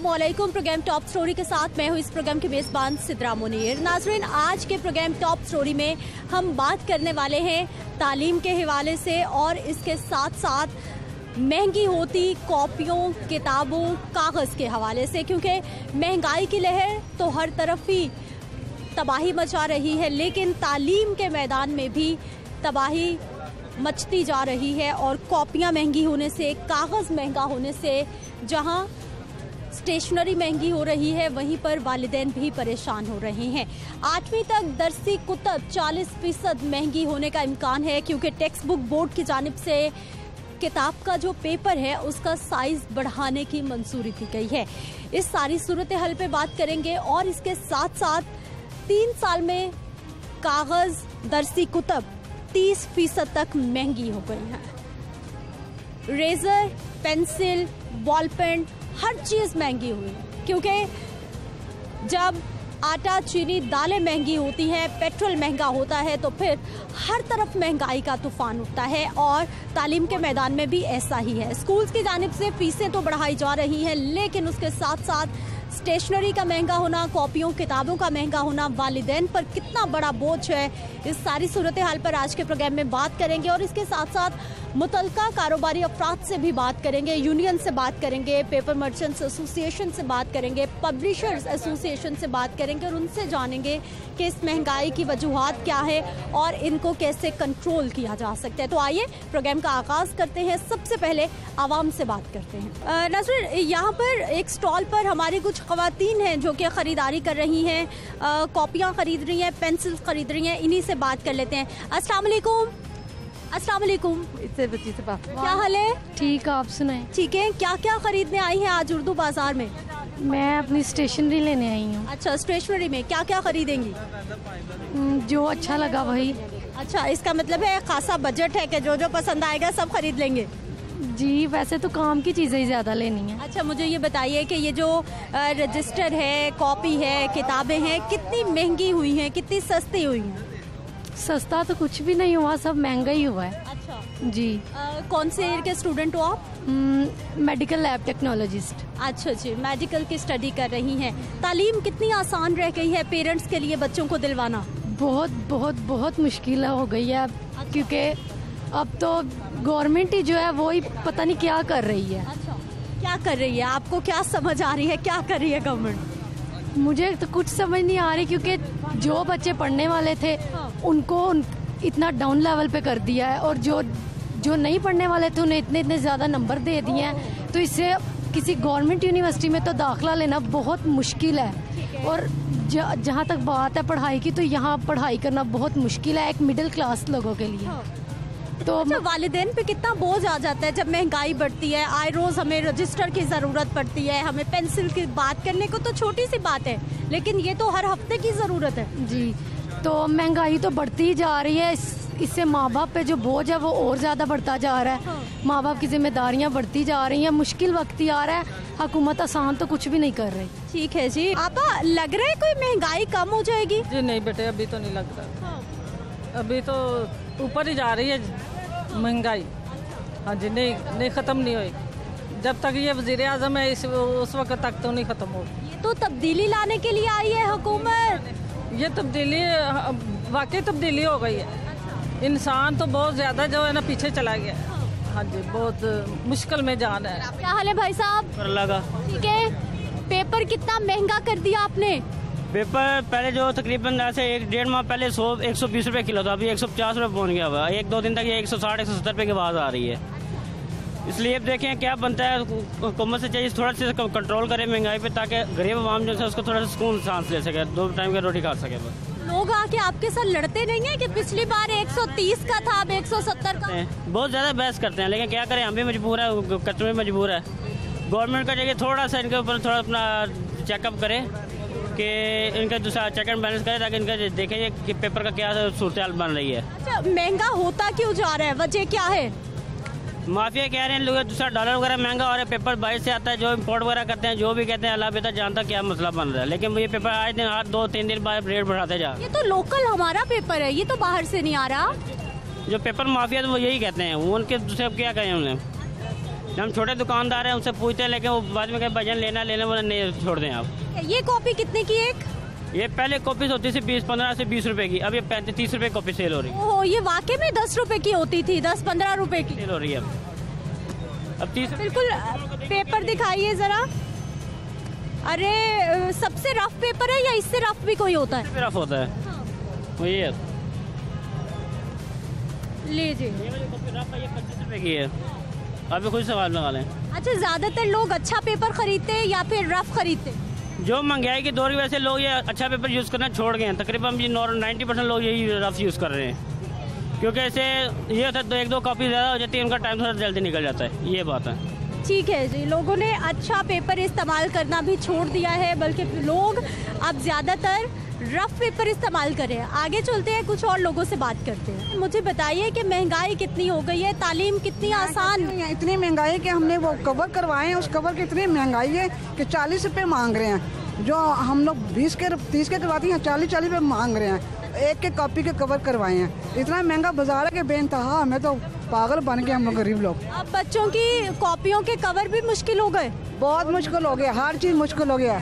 वालेकुम programme top story के साथ मैं हूँ इस प्रोग्राम की मेज़बान सिद्रा मुनीर। नाजरीन, आज के प्रोग्राम टॉप स्टोरी में हम बात करने वाले हैं तालीम के हवाले से और इसके साथ साथ महँगी होती कॉपियों, किताबों, कागज़ के हवाले से, क्योंकि महँगाई की लहर तो हर तरफ़ ही तबाही मचा रही है, लेकिन तालीम के मैदान में भी तबाही मचती जा रही है और कॉपियाँ महँगी होने से, कागज़ महँगा होने से जहाँ स्टेशनरी महँगी हो रही है, वहीं पर वालदेन भी परेशान हो रहे हैं। आठवीं तक दरसी कुतब 40 फ़ीसद महँगी होने का इम्कान है, क्योंकि टेक्स्ट बुक बोर्ड की जानब से किताब का जो पेपर है, उसका साइज़ बढ़ाने की मंजूरी दी गई है। इस सारी सूरत हल पे बात करेंगे और इसके साथ साथ तीन साल में कागज़ दरसी कुतब तीस फ़ीसद तक महँगी हो गई है। रेजर, पेंसिल बॉल पेन हर चीज़ महँगी हुई। क्योंकि जब आटा, चीनी, दालें महँगी होती हैं, पेट्रोल महँगा होता है तो फिर हर तरफ़ महँगाई का तूफ़ान उठता है और तालीम के मैदान में भी ऐसा ही है। स्कूल्स की जानब से फीसें तो बढ़ाई जा रही हैं, लेकिन उसके साथ साथ स्टेशनरी का महँगा होना, कॉपियों, किताबों का महँगा होना, वालदेन पर कितना बड़ा बोझ है, इस सारी सूरत हाल पर आज के प्रोग्राम में बात करेंगे और इसके साथ साथ मुतलका कारोबारी अफराद से भी बात करेंगे, यूनियन से बात करेंगे, पेपर मर्चेंट्स एसोसिएशन से बात करेंगे, पब्लिशर्स एसोसिएशन से बात करेंगे और उनसे जानेंगे कि इस महँगाई की वजूहत क्या है और इनको कैसे कंट्रोल किया जा सकता है। तो आइए प्रोग्राम का आगाज़ करते हैं। सबसे पहले आवाम से बात करते हैं। नज़र यहाँ पर एक स्टॉल पर हमारी कुछ खातन हैं जो कि ख़रीदारी कर रही हैं। कॉपियाँ ख़रीद रही हैं पेंसिल ख़रीद रही हैं, इन्हीं से बात कर लेते हैं। अस्सलाम वालेकुम। अस्सलाम वालेकुम इससे बच्ची से बात क्या हाल है? ठीक आप सुनाए। ठीक है क्या क्या खरीदने आई हैं आज उर्दू बाज़ार में? मैं अपनी स्टेशनरी लेने आई हूँ। अच्छा स्टेशनरी में क्या क्या खरीदेंगी? हम्म, जो अच्छा लगा वही। अच्छा इसका मतलब है खासा बजट है कि जो जो पसंद आएगा सब खरीद लेंगे? जी वैसे तो काम की चीज़ें ही ज़्यादा लेनी है। अच्छा मुझे ये बताइए कि ये जो रजिस्टर है कॉपी है किताबें हैं कितनी महँगी हुई हैं कितनी सस्ती हुई हैं? सस्ता तो कुछ भी नहीं हुआ सब महँगा ही हुआ है। अच्छा। जी। आ, कौन से ईयर के स्टूडेंट हो आप? मेडिकल लैब टेक्नोलॉजिस्ट अच्छा जी मेडिकल की स्टडी कर रही हैं। तालीम कितनी आसान रह गई है पेरेंट्स के लिए बच्चों को दिलवाना? बहुत बहुत बहुत मुश्किल हो गई है अब अच्छा। क्योंकि अब तो गवर्नमेंट ही जो है वो ही पता नहीं क्या कर रही है। अच्छा। क्या कर रही है? आपको क्या समझ आ रही है? क्या कर रही है गवर्नमेंट मुझे तो कुछ समझ नहीं आ रही क्योंकि जो बच्चे पढ़ने वाले थे हाँ। उनको उन, इतना डाउन लेवल पे कर दिया है और जो जो नहीं पढ़ने वाले थे उन्हें इतने इतने ज़्यादा नंबर दे दिए हैं। तो इससे किसी गवर्नमेंट यूनिवर्सिटी में तो दाखला लेना बहुत मुश्किल है। और जहाँ तक बात है पढ़ाई की तो यहाँ पढ़ाई करना बहुत मुश्किल है एक मिडिल क्लास लोगों के लिए। तो अच्छा वालदेन पे कितना बोझ आ जाता है जब महँगाई बढ़ती है आए रोज हमें रजिस्टर की ज़रूरत पड़ती है हमें पेंसिल की बात करने को तो छोटी सी बात है लेकिन ये तो हर हफ़्ते की ज़रूरत है। जी। तो महँगाई तो बढ़ती ही जा रही है। इस, इससे माँ बाप पे जो बोझ है वो और ज़्यादा बढ़ता जा रहा है। हाँ। माँ बाप की जिम्मेदारियाँ बढ़ती जा रही हैं मुश्किल वक्त ही आ रहा है। हुकूमत आसान तो कुछ भी नहीं कर रही। ठीक है जी। आप लग रहा है कोई महँगाई कम हो जाएगी? जी नहीं बेटे अभी तो नहीं लग रहा। अभी तो ऊपर ही जा रही है महँगाई। हाँ जी नहीं नहीं ख़त्म नहीं होगी जब तक ये वज़ीर अजम है इस उस वक्त तक तो नहीं ख़त्म होगी। ये तो तब्दीली लाने के लिए आई है हुकूमत। ये तब्दीली वाकई तब्दीली हो गई है। इंसान तो बहुत ज़्यादा जो है ना पीछे चला गया हाँ। जी बहुत मुश्किल में जान है। क्या हाल है भाई साहब? लगा ठीक है। पेपर कितना महँगा कर दिया आपने? पेपर पहले जो तकरीबन ऐसे एक डेढ़ माह पहले सौ एक सौ बीस रुपये किलो था अभी एक सौ पचास रुपये पहुँच गया हुआ एक दो दिन तक ये एक सौ साठ एक सौ सत्तर रुपये की आवाज़ आ रही है। इसलिए अब देखें क्या बनता है। हुकूमत से चाहिए थोड़ा सा कंट्रोल करें महँगाई पे ताकि गरीब आवाम जो है उसको थोड़ा सा सुकून सांस ले सके। दो टाइम की रोटी खा सके बस। लोग आके आपके साथ लड़ते नहीं है कि पिछली बार 130 का था अब 170 का? बहुत ज़्यादा बहस करते हैं लेकिन क्या करें हम भी मजबूर है कस्टमर मजबूर है। गवर्नमेंट का चाहिए थोड़ा सा इनके ऊपर थोड़ा अपना चेकअप करे कि इनका दूसरा चेक एंड बैलेंस करे ताकि इनका देखें कि पेपर का क्या सूरत हाल बन रही है। अच्छा महँगा होता क्यों जा रहा है? वजह क्या है? माफिया कह रहे हैं लोग दूसरा डॉलर वगैरह महँगा हो रहा है पेपर बाहर से आता है जो इम्पोर्ट वगैरह करते हैं जो भी कहते हैं अल्लाह बेहतर जानता क्या मसला बन रहा है। लेकिन ये पेपर आए दिन हर दो तीन दिन बाद रेट बढ़ाते जा ये तो लोकल हमारा पेपर है ये तो बाहर से नहीं आ रहा। जो पेपर माफिया तो वो यही कहते हैं। वो उनके दूसरे क्या कहें उन्हें? हम छोटे दुकानदार हैं उनसे पूछते हैं लेकिन वो बाद में कहीं भजन लेना लेना बोला नहीं छोड़ दें आप। ये कॉपी कितने की एक? ये पहले कॉपी होती थी बीस पंद्रह से बीस रुपए की अब ये पैंतीस तीस रुपए कॉपी सेल हो रही है। ओहो ये वाकई में दस रुपए की होती थी दस पंद्रह रुपए की। सेल हो रही है अब। अब तीस बिल्कुल पेपर दिखाइए जरा। अरे सबसे रफ पेपर है या इससे रफ भी कोई होता है? रफ होता है। वही है। लीजिए ये वाली कॉपी रफ है ये पच्चीस रुपए की है। अभी खुद सवाल लगा लें। अच्छा ज़्यादातर लोग अच्छा पेपर खरीदते हैं या फिर रफ खरीदते हैं? जो महँगाई के दौर की वजह से लोग ये अच्छा पेपर यूज़ करना छोड़ गए हैं। तकरीबन ये नाइन्टी परसेंट लोग यही रफ यूज़ कर रहे हैं। क्योंकि ऐसे ये होता है दो एक दो कॉपी ज़्यादा हो जाती है, उनका टाइम थोड़ा जल्दी निकल जाता है। ये बात है। ठीक है जी, लोगों ने अच्छा पेपर इस्तेमाल करना भी छोड़ दिया है, बल्कि लोग अब ज़्यादातर रफ पेपर इस्तेमाल करें आगे चलते हैं कुछ और लोगों से बात करते हैं। मुझे बताइए कि महँगाई कितनी हो गई है तालीम कितनी आसान? यहाँ इतनी महँगाई है कि हमने वो कवर करवाए हैं उस कवर की इतनी महँगाई है कि चालीस रुपये मांग रहे हैं। जो हम लोग बीस के तीस के करवाते हैं चालीस चालीस रुपये मांग रहे हैं। एक के कॉपी के कवर करवाए हैं। इतना महँगा बाज़ार है कि बेनतहा हमें तो पागल बन गए हम लोग गरीब लोग। अब बच्चों की कॉपियों के कवर भी मुश्किल हो गए। बहुत मुश्किल हो गया हर चीज़ मुश्किल हो गया।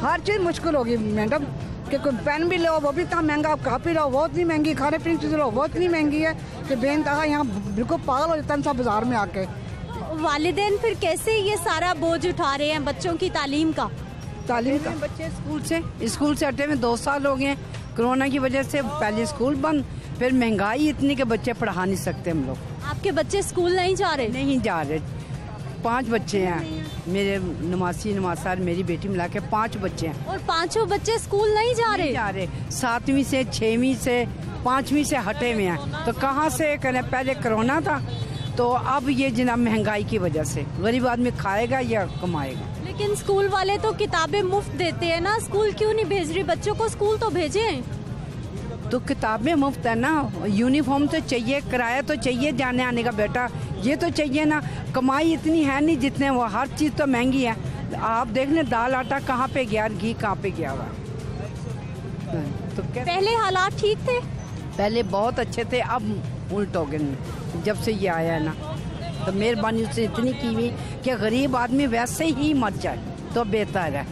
हर चीज़ मुश्किल हो गई मैडम। कि कोई पेन भी लो वो भी इतना महँगा कापी लो वो इतनी महँगी खाने पीने की चीज़ लो वो इतनी महँगी है कि बेनतहा यहाँ बिल्कुल पागल हो जाता है सब बाज़ार में आके। वालिदेन फिर कैसे ये सारा बोझ उठा रहे हैं बच्चों की तालीम का? तालीम का? बच्चे स्कूल से स्कूल से हटे में दो साल हो गए कोरोना की वजह से पहले स्कूल बंद फिर महँगाई इतनी के बच्चे पढ़ा नहीं सकते हम लोग। आपके बच्चे स्कूल नहीं जा रहे? नहीं जा रहे। पाँच बच्चे हैं। मेरे नमासी नमासार मेरी बेटी मिला के पाँच बच्चे हैं। और पाँचों बच्चे स्कूल नहीं जा रहे? जा रहे। सातवीं से छवीं से पांचवीं से हटे हुए हैं। तो कहाँ से? करें पहले कोरोना था तो अब ये जनाब महँगाई की वजह से। गरीब आदमी खाएगा या कमाएगा? लेकिन स्कूल वाले तो किताबें मुफ़्त देते हैं ना। स्कूल क्यों नहीं भेज रही? बच्चों को स्कूल तो भेजे। तो किताबें मुफ़्त है ना। यूनिफॉर्म तो चाहिए किराया तो चाहिए जाने आने का बेटा। ये तो चाहिए ना। कमाई इतनी है नहीं जितने वो हर चीज़ तो महँगी है। आप देख लें दाल आटा कहाँ पे गया घी कहाँ पे गया हुआ तो क्या पहले हालात ठीक थे? पहले बहुत अच्छे थे अब उल्ट हो गए जब से ये आया है ना तो मेहरबानी उसने इतनी की हुई कि गरीब आदमी वैसे ही मर जाए तो बेहतर है।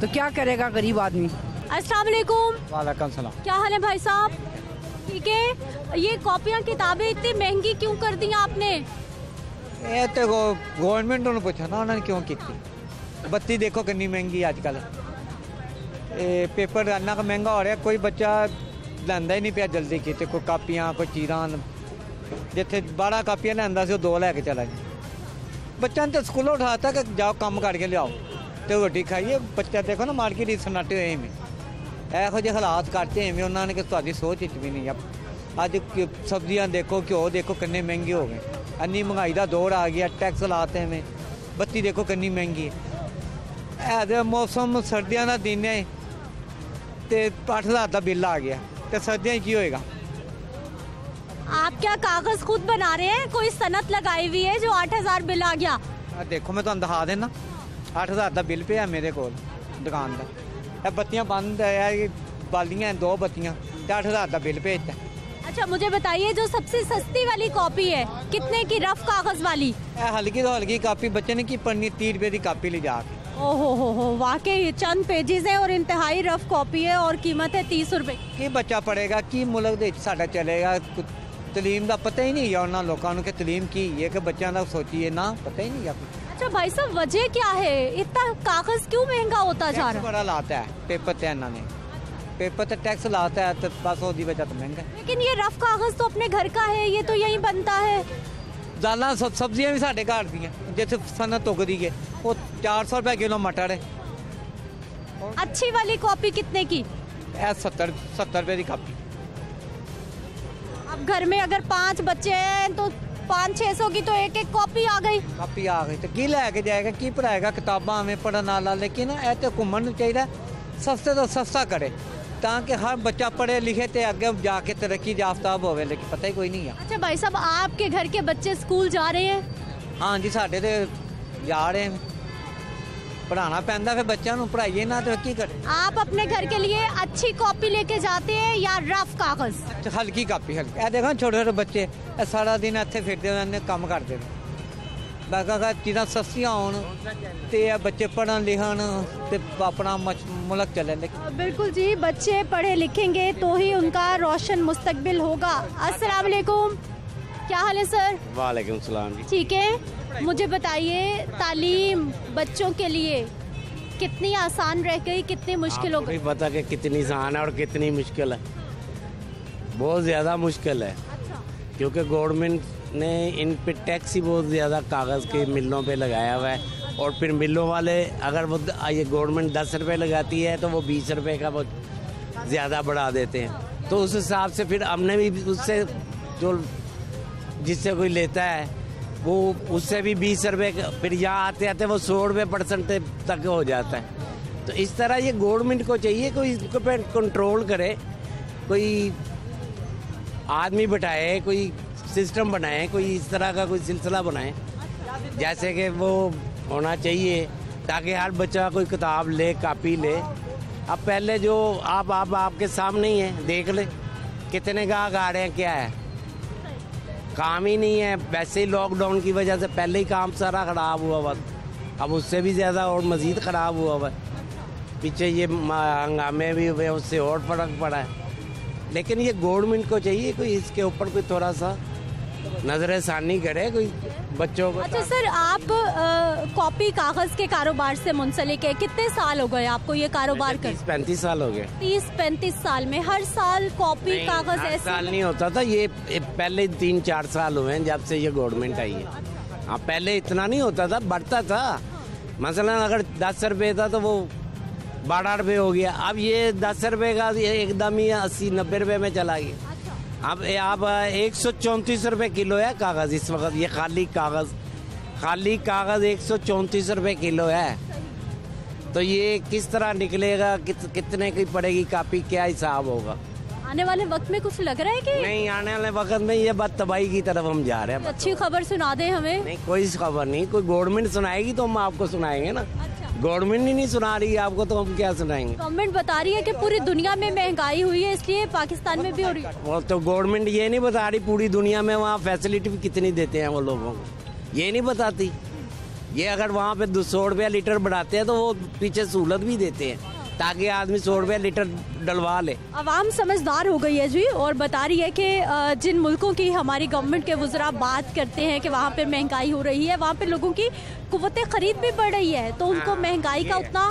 तो क्या करेगा गरीब आदमी? अस्सलाम वालेकुम। वालेकुम सलाम। क्या हाल है भाई साहब? ठीक है? ये कॉपियाँ किताबें इतनी महँगी क्यों कर दी आपने? ਇਹ ਤੇ ਗਵਰਨਮੈਂਟ ਨੂੰ ਪੁੱਛੋ ਨਾ ਉਹਨਾਂ ਨੇ ਕਿਉਂ ਕੀਤੀ ਬੱਤੀ ਦੇਖੋ ਕਿੰਨੀ ਮਹਿੰਗੀ ਅੱਜ ਕੱਲ ਇਹ ਪੇਪਰ ਇੰਨਾ ਕੁ ਮਹਿੰਗਾ ਹੋ ਰਿਹਾ ਕੋਈ ਬੱਚਾ ਲੈਂਦਾ ਹੀ ਨਹੀਂ ਪਿਆ ਜਲਦੀ ਕਿਤੇ ਕੋਈ ਕਾਪੀਆਂ ਕੋਈ ਚੀਰਾਂ ਜਿੱਥੇ 12 ਕਾਪੀਆਂ ਲੈਂਦਾ ਸੀ ਉਹ ਦੋ ਲੈ ਕੇ ਚਲਾ ਗਿਆ ਬੱਚਿਆਂ ਨੂੰ ਤਾਂ ਸਕੂਲੋਂ ਉਠਾਤਾ ਕਿ ਜਾਓ ਕੰਮ ਕਰਕੇ ਲਿਆਓ ਤੇ ਰੋਟੀ ਖਾਈਏ ਬੱਚਾ ਦੇਖੋ ਨਾ ਮਾਰ ਕੇ ਰੀਤ ਸਨਾਟੇ ਹੋਏ ਐਵੇਂ ਇਹੋ ਜਿਹੇ ਹਾਲਾਤ ਕਰਤੇ ਐਵੇਂ ਉਹਨਾਂ ਨੇ ਕਿ ਤੁਹਾਡੀ ਸੋਚ ਵਿੱਚ ਵੀ ਨਹੀਂ ਆ ਅੱਜ ਕਿ- ਸਬਜ਼ੀਆਂ ਦੇਖੋ ਘਿਓ ਦੇਖੋ ਕਿੰਨੇ ਮਹਿੰਗੇ ਹੋ ਗਏ अन्नी महँगाई का दौर आ गया टैक्स लाते हमें बत्ती देखो कि महँगी है है तो मौसम सर्दियों का दिन है तो अठ हज़ार का बिल आ गया तो सर्दियों की होएगा आप क्या कागज़ खुद बना रहे हैं कोई सनत लगाई हुई है जो आठ हज़ार बिल आ गया आ देखो मैं तुम तो दिखा देना अठ हज़ार का बिल पे है मेरे को दुकान का बत्तियाँ बंद है बालियाँ दो बत्तियाँ तो अठ हज़ार का बिल भेजता अच्छा मुझे बताइए जो सबसे सस्ती वाली कॉपी है कितने की रफ कागज वाली ਇਹ ਹਲਕੀ ਤੋਂ ਹਲਕੀ ਕਾਪੀ ਬੱਚੇ ਨੇ ਕੀ ਪੜਨੀ 30 ਰੁਪਏ ਦੀ ਕਾਪੀ ਲਿਜਾ ਕੇ ओहो हो हो वाकई चंद पेजेस है और इंतहाई रफ कॉपी है और कीमत है तीस रुपए ਕੀ ਬੱਚਾ ਪੜੇਗਾ ਕੀ ਮੁਲਕ ਦੇ ਵਿੱਚ ਸਾਡਾ ਚਲੇਗਾ ਕੁ- ਤਲੀਮ ਦਾ ਪਤਾ ਹੀ ਨਹੀਂ ਹੈ ਉਹਨਾਂ ਲੋਕਾਂ ਨੂੰ ਕਿ ਤਲੀਮ ਕੀ ਹੈ ਕਿ ਬੱਚਿਆਂ ਦਾ ਸੋਚੀਏ ਨਾ ਪਤਾ ਹੀ ਨਹੀਂ ਹੈ अच्छा भाई साहब वजह क्या है इतना कागज क्यों महंगा होता जा ਟੈਕਸ रहा है ਬੜਾ ਲਾਤਾ ਹੈ ਪੇਪਰ ਤੇ ਇਹਨਾਂ पेपर तो टैक्स लाता है तो बस वजह तो महँगा लेकिन ये रफ कागज़ तो अपने घर का है ये तो यही बनता है। दाला सब सब्ज़ियाँ भी साढ़े घर दी जैसे सनत उगदी है वो चार सौ रुपये किलो मटर है। अच्छी वाली कॉपी कितने की? है सत्तर सत्तर रुपये की कॉपी। अब घर में अगर पाँच बच्चे हैं तो पाँच छः सौ की तो एक एक कॉपी आ गई। कॉपी आ गई तो की लैके जाएगा की पढ़ाएगा किताबा हमें पढ़ने वाला लेकिन ये तो घूमन चाहिए सस्ते तो सस्ता करे। ताकि हर बच्चा पढ़े लिखे तो आगे जाके तरक्की याफ्ताब होवे लेकिन पता ही कोई नहीं है अच्छा भाई साहब आपके घर के बच्चे स्कूल जा रहे हैं हाँ जी साढ़े तो जा रहे हैं पढ़ाना पैंदा फिर बच्चों पढ़ाइए ना तो की करें आप अपने घर के लिए अच्छी कॉपी लेके जाते हैं या रफ कागज़ हल्की कापी हल्की देखो छोटे छोटे बच्चे सारा दिन इतने फिरते काम करते हैं ਮੈਂ ਕਹਾਂ ਚੀਜ਼ਾਂ ਸਸਤੀਆਂ ਹੋਣ ਤੇ ਇਹ ਬੱਚੇ ਪੜ੍ਹਨ ਲਿਖਣ ਤੇ ਆਪਣਾ ਮਚ- ਮੁਲਕ ਚੱਲੇ ਲੇਕਿਨ बिल्कुल जी बच्चे पढ़े लिखेंगे तो ही उनका रोशन मुस्तकबिल होगा अस्सलाम वालेकुम क्या हाल है सर वालेकुम सलाम जी ठीक है मुझे बताइए तालीम बच्चों के लिए कितनी आसान रह गई कितनी मुश्किल हो आपको गई भी पता कि कितनी आसान है और कितनी मुश्किल है बहुत ज़्यादा मुश्किल है क्योंकि गवर्नमेंट ने इन पे टैक्स ही बहुत ज़्यादा कागज़ के मिलों पे लगाया हुआ है। और फिर मिलों वाले, अगर वो ये गवर्नमेंट दस रुपये लगाती है तो वो बीस रुपये का वो ज़्यादा बढ़ा देते हैं। तो उस हिसाब से फिर हमने भी उससे जो जिससे कोई लेता है, वो उससे भी बीस रुपये फिर यहाँ आते आते वो सौ रुपये परसेंट तक हो जाता है। तो इस तरह ये गवर्नमेंट को चाहिए, कोई इसको पे कंट्रोल करे, कोई आदमी बैठाए, कोई सिस्टम बनाए, कोई इस तरह का कोई सिलसिला बनाए, जैसे कि वो होना चाहिए, ताकि हर बच्चा कोई किताब ले, कापी ले। अब पहले जो आप आप, आपके सामने ही है, देख ले, कितने गाहक आ रहे हैं, क्या है? काम ही नहीं है। वैसे ही लॉकडाउन की वजह से पहले ही काम सारा खराब हुआ हुआ अब उससे भी ज़्यादा और मज़ीद ख़राब हुआ हुआ पीछे ये हंगामे भी हुए उससे और फ़र्क पड़ा है। लेकिन ये गवर्नमेंट को चाहिए, कोई इसके ऊपर कोई थोड़ा सा नज़र षानी करे कोई बच्चों को अच्छा सर आप कॉपी कागज़ के कारोबार से मुंसलिक है। कितने साल हो गए आपको ये कारोबार कर पैंतीस साल हो गए। तीस पैंतीस साल में हर साल कॉपी कागज़ ऐसे साल नहीं होता था ये ये पहले तीन चार साल हुए हैं जब से ये गवर्नमेंट आई है। हाँ पहले इतना नहीं होता था बढ़ता था। मसला अगर दस रुपये था तो वो बारह रुपये हो गया। अब ये दस रुपये का एकदम ही अस्सी नब्बे रुपये में चला गया। अब आप एक सौ चौंतीस रुपये किलो है कागज़ इस वक्त ये खाली कागज़ खाली कागज़ एक सौ चौंतीस रुपये किलो है। तो ये किस तरह निकलेगा कित, कितने की पड़ेगी कापी क्या हिसाब होगा? आने वाले वक्त में कुछ लग रहा है कि नहीं आने वाले वक्त में ये बात तबाही की तरफ़ हम जा रहे हैं अच्छी खबर सुना दे हमें। नहीं कोई खबर नहीं कोई गवर्नमेंट सुनाएगी तो हम आपको सुनाएँगे ना। गवर्नमेंट ही नहीं सुना रही है आपको तो हम क्या सुनाएँगे? गवर्नमेंट बता रही है कि पूरी दुनिया में महँगाई हुई है इसलिए पाकिस्तान में भी हो रही है। वो तो गवर्नमेंट ये नहीं बता रही पूरी दुनिया में वहाँ फैसिलिटी कितनी देते हैं वो लोगों को। ये नहीं बताती। ये अगर वहाँ पे दो सौ रुपया लीटर बढ़ाते हैं तो वो पीछे सहूलत भी देते हैं। ताकि आदमी सौ रुपया लीटर डलवा ले। आवाम समझदार हो गई है जी और बता रही है कि जिन मुल्कों की हमारी गवर्नमेंट के वजरा बात करते हैं कि वहाँ पे महँगाई हो रही है वहाँ पे लोगों की कुत खरीद भी बढ़ रही है तो उनको महँगाई का उतना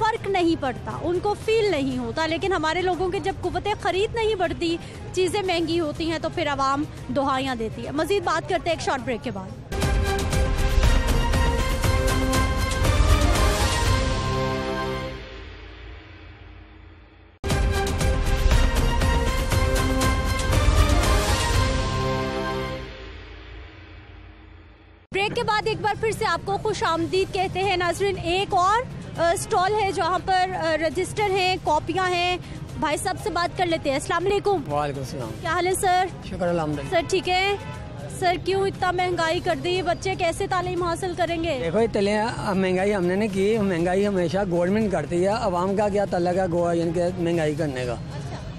फ़र्क नहीं पड़ता उनको फील नहीं होता लेकिन हमारे लोगों के जब कुत खरीद नहीं बढ़ती चीज़ें महँगी होती हैं तो फिर आवाम दुहाइयाँ देती है। मजीद बात करते हैं एक शॉर्ट ब्रेक के बाद। बाद एक बार फिर से आपको खुश आमदीद कहते हैं नाजरीन। एक और स्टॉल है जहाँ पर रजिस्टर हैं कॉपियाँ हैं। भाई साहब से बात कर लेते हैं। अस्सलाम वालेकुम। वालेकुम सलाम। क्या हाल है सर? शुक्र सर ठीक है? सर क्यों इतना महँगाई कर दी? बच्चे कैसे तालीम हासिल करेंगे? देखो ये महँगाई हमने नहीं की। महँगाई हमेशा गवर्नमेंट करती है। आवाम का क्या तल्लक है गोवा यानी कि महँगाई करने का।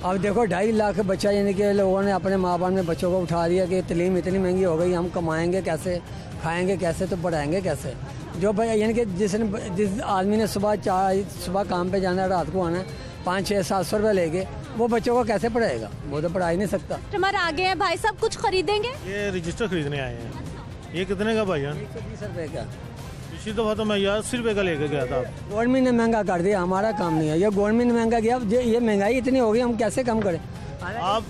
अब देखो ढाई लाख बच्चा यानी कि लोगों ने अपने माँ बाप ने बच्चों को उठा दिया कि तलीम इतनी महँगी हो गई हम कमाएँगे कैसे? खाएँगे कैसे तो बढ़ाएँगे कैसे? जो भाई यानी कि जिसने जिस आदमी ने सुबह चार सुबह काम पे जाना है रात को आना है पाँच छः सात सौ रुपये लेके वो बच्चों को कैसे पढ़ाएगा? वो तो पढ़ा ही नहीं सकता। कस्टमर आगे हैं भाई साहब कुछ खरीदेंगे? ये रजिस्टर खरीदने आए हैं। ये कितने का भाईजान एक सौ बीस रुपये का। दफ़ा तो मैं यार अस्सी रुपये का लेके गया था। गवर्नमेंट ने महँगा कर दिया हमारा काम नहीं है। ये गवर्नमेंट ने महँगा किया ये ये महँगाई इतनी हो गई हम कैसे कम करें? आप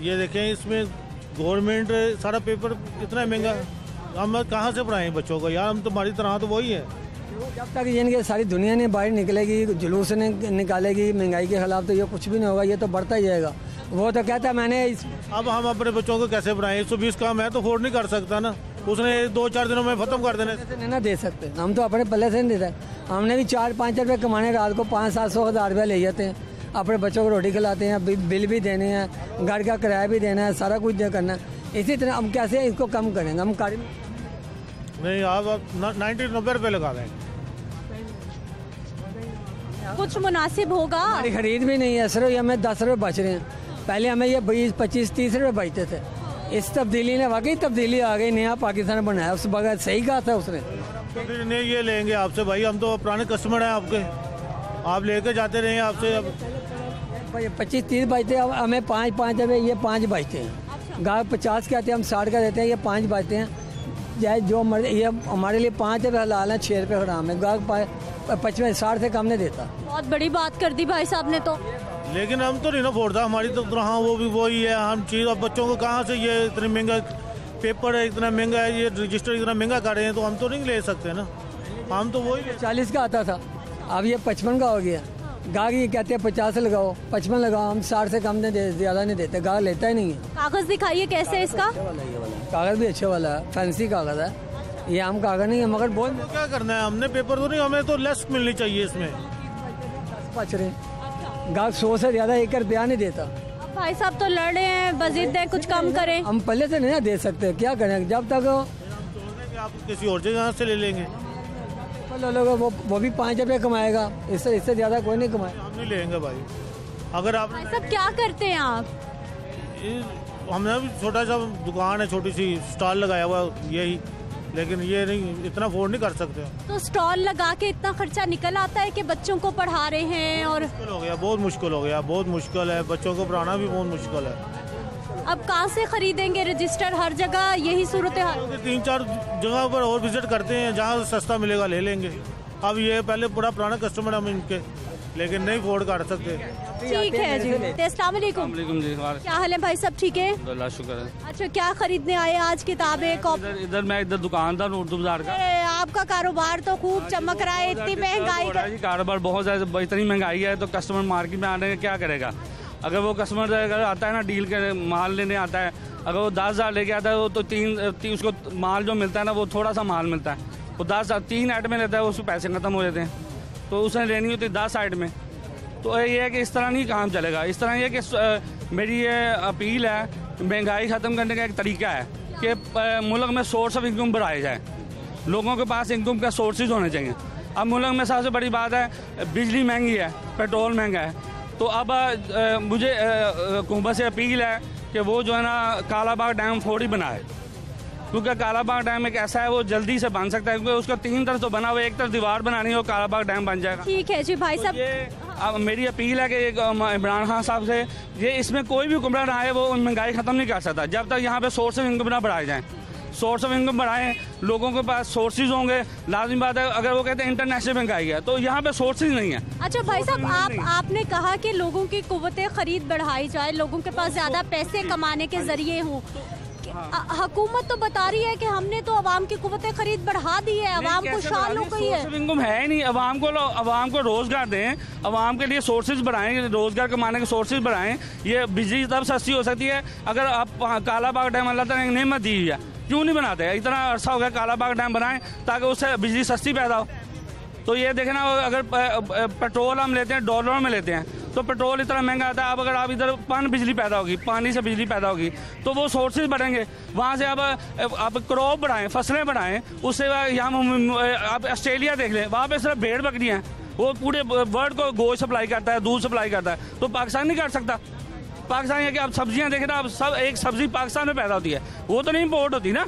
ये देखें इसमें गवर्नमेंट सारा पेपर इतना महँगा हम कहाँ से पढ़ाएँ बच्चों को? यार हम तुम्हारी तरह तो वही है। जब तक कि सारी दुनिया ने बाहर निकलेगी जुलूस ने निकालेगी महँगाई के खिलाफ तो ये कुछ भी नहीं होगा ये तो बढ़ता ही जाएगा। वो तो कहता है मैंने इस अब हम अपने बच्चों को कैसे पढ़ाएँ एक सौ बीस का मैं तो अफोर्ड नहीं कर सकता ना। उसने दो चार दिनों में ख़त्म कर देने। नहीं ना दे सकते। हम तो अपने पल्ले से नहीं देते। हमने भी चार पाँच रुपये कमाने रात को पाँच सात सौ हज़ार रुपये ले जाते हैं। अपने बच्चों को रोटी खिलाते हैं बिल भी देने हैं घर का किराया भी देना है सारा कुछ करना है। इसी तरह हम कैसे इसको कम करेंगे? हम कर नहीं आप नाइन्टी नब्बे रुपये लगा देंगे कुछ मुनासिब होगा। हमारी खरीद भी नहीं है सर ये हमें दस रुपये बच रहे हैं। पहले हमें ये बीस पच्चीस तीस रुपये बचते थे। इस तब्दीली ने वाकई तब्दीली आ गई नया पाकिस्तान बनाया। उस बगैर सही कहा था उसने। तो नहीं ये लेंगे आपसे। भाई हम तो पुराने कस्टमर हैं आपके। आप लेके जाते रहे आपसे। अब पच्चीस तीस बजते हमें पाँच पाँच ये पाँच बजते हैं। गाय पचास के आते हैं हम साठ का देते हैं ये पाँच बजते हैं। चाहे जो मर्ज़ी ये हमारे लिए पाँच रुपये हलाल है छः रुपये हराम है। गाय पचपन साठ से कम नहीं देता। बहुत बड़ी बात कर दी भाई साहब ने तो। लेकिन हम तो नहीं ना फोड़ता हमारी तो हाँ वो भी वही है हम चीज़ और बच्चों को कहाँ से ये इतनी महँगा पेपर है इतना महँगा है ये रजिस्टर इतना महँगा कर रहे हैं तो हम तो नहीं ले सकते ना। हम तो वही चालीस का आता था अब ये पचपन का हो गया। गाय ये कहते हैं पचास लगाओ पचपन लगाओ हम साठ से कम नहीं दे ज़्यादा नहीं देते गाय लेता ही नहीं है। कागज़ दिखाइए कैसे है इसका? कागज़ भी अच्छे वाला है फैंसी कागज़ है। ये आम कागज़ नहीं है मगर बहुत तो क्या करना है? हमने पेपर तो नहीं हमें तो लेस मिलनी चाहिए इसमें। पच रहे गाय सौ से ज़्यादा एक रुपया नहीं देता। भाई साहब तो लड़ रहे हैं मजीद दें कुछ कम करें। हम पहले से नहीं ना दे सकते क्या करें? जब तक आप किसी और जगह से ले लेंगे। लो लोग वो वो भी पाँच रुपये कमाएगा। इससे इससे ज़्यादा कोई नहीं कमाएगा हम नहीं लेंगे भाई। अगर आप भाई साहब क्या करते हैं आप? हमने भी छोटा सा दुकान है छोटी सी स्टॉल लगाया हुआ यही। लेकिन ये नहीं इतना अफोर्ड नहीं कर सकते तो स्टॉल लगा के इतना खर्चा निकल आता है कि बच्चों को पढ़ा रहे हैं और मुश्किल हो गया बहुत मुश्किल हो गया बहुत मुश्किल है। बच्चों को पढ़ाना भी बहुत मुश्किल है। अब कहाँ से खरीदेंगे रजिस्टर? हर जगह यही सूरत हाल तीन चार जगह पर और विज़िट करते हैं जहाँ सस्ता मिलेगा ले लेंगे। अब ये पहले पूरा पुराना कस्टमर हम इनके लेकिन नहीं अफोर्ड कर सकते। ठीक है जी। अस्सलाम वालेकुम। जी क्या हाल है भाई? सब ठीक है? अल्लाह शुक्र है। अच्छा क्या खरीदने आए आज किताबें कॉपी इधर इधर मैं इधर दुकानदार हूँ उर्दू बाज़ार का। आपका कारोबार तो खूब चमक रहा है इतनी महँगाई हो है कारोबार बहुत ज़्यादा इतनी महँगाई है तो कस्टमर मार्केट में आने का क्या करेगा? अगर वो कस्टमर अगर आता है ना डील के माल लेने आता है अगर वो दस हज़ार लेके आता है वो तो तीन, तीन उसको माल जो मिलता है ना वो थोड़ा सा माल मिलता है। वो दस तीन आइट में लेता है उसके पैसे खत्म हो जाते हैं। तो उसने लेनी होती है दस आइट में। तो ये है कि इस तरह नहीं काम चलेगा। इस तरह ये कि मेरी ये अपील है महँगाई ख़त्म करने का एक तरीका है कि मुल्क में सोर्स ऑफ़ इनकम बढ़ाए जाए। लोगों के पास इनकम का सोर्सेज होने चाहिए। अब मुल्क में सबसे बड़ी बात है बिजली महँगी है पेट्रोल महँगा है। तो अब मुझे हुकूमत से अपील है कि वो जो है ना कालाबाग डैम फौरी बनाए। क्योंकि कालाबाग डैम एक ऐसा है वो जल्दी से बन सकता है क्योंकि उसका तीन तरफ़ तो बना हुआ है एक तरफ़ दीवार बनानी है कालाबाग डैम बन जाएगा। ठीक है जी भाई तो साहब। ये अब मेरी अपील है कि इमरान खान साहब से ये इसमें कोई भी हुक्मरान आए वो महँगाई खत्म नहीं कर सकता जब तक यहाँ पे सोर्स इनकम ना बढ़ाए जाएँ। सोर्स ऑफ़ इनकम बढ़ाएँ लोगों के पास सोर्सेज होंगे। लाजमी बात है अगर वो कहते हैं इंटरनेशनल बैंक आई है तो यहाँ पे सोर्सेज नहीं है। अच्छा भाई साहब आप आपने कहा कि लोगों की कुवत खरीद बढ़ाई जाए लोगों के पास ज़्यादा पैसे कमाने के ज़रिए हों। कि- अ- तो बता रही है कि हमने तो अवाम की कुवत खरीद बढ़ा दी है अवाम को शाल हो गई है इनकम है ही नहीं। अवाम को अवाम को रोज़गार दें अवाम के लिए सोर्सेज बढ़ाएँ रोज़गार कमाने के सोर्सेज बढ़ाएँ। ये बिजली तब सस्ती हो सकती है। अगर आप काला बाग डैम अल्लाह ताला ने नेमत दी हुई है। क्यों नहीं बनाते? इतना अरसा हो गया काला बाग डैम बनाएँ, ताकि उससे बिजली सस्ती पैदा हो। तो ये देखें ना, अगर पेट्रोल हम लेते हैं, डॉलरों में लेते हैं तो पेट्रोल इतना महँगा आता है। अब अगर आप इधर पन बिजली पैदा होगी, पानी से बिजली पैदा होगी तो वो सोर्सेज बढ़ेंगे। वहाँ से अब आप क्रॉप बढ़ाएँ, फ़सलें बढ़ाएँ, उससे यहाँ आप ऑस्ट्रेलिया देख लें, वहाँ पे सिर्फ़ भेड़ बकरियाँ हैं। वो पूरे वर्ल्ड को गोश्त सप्लाई करता है, दूध सप्लाई करता है। तो पाकिस्तान नहीं कर सकता। पाकिस्तान है कि आप सब्ज़ियाँ देखें ना अब सब एक सब्ज़ी पाकिस्तान में पैदा होती है। वो तो नहीं इम्पोर्ट होती ना?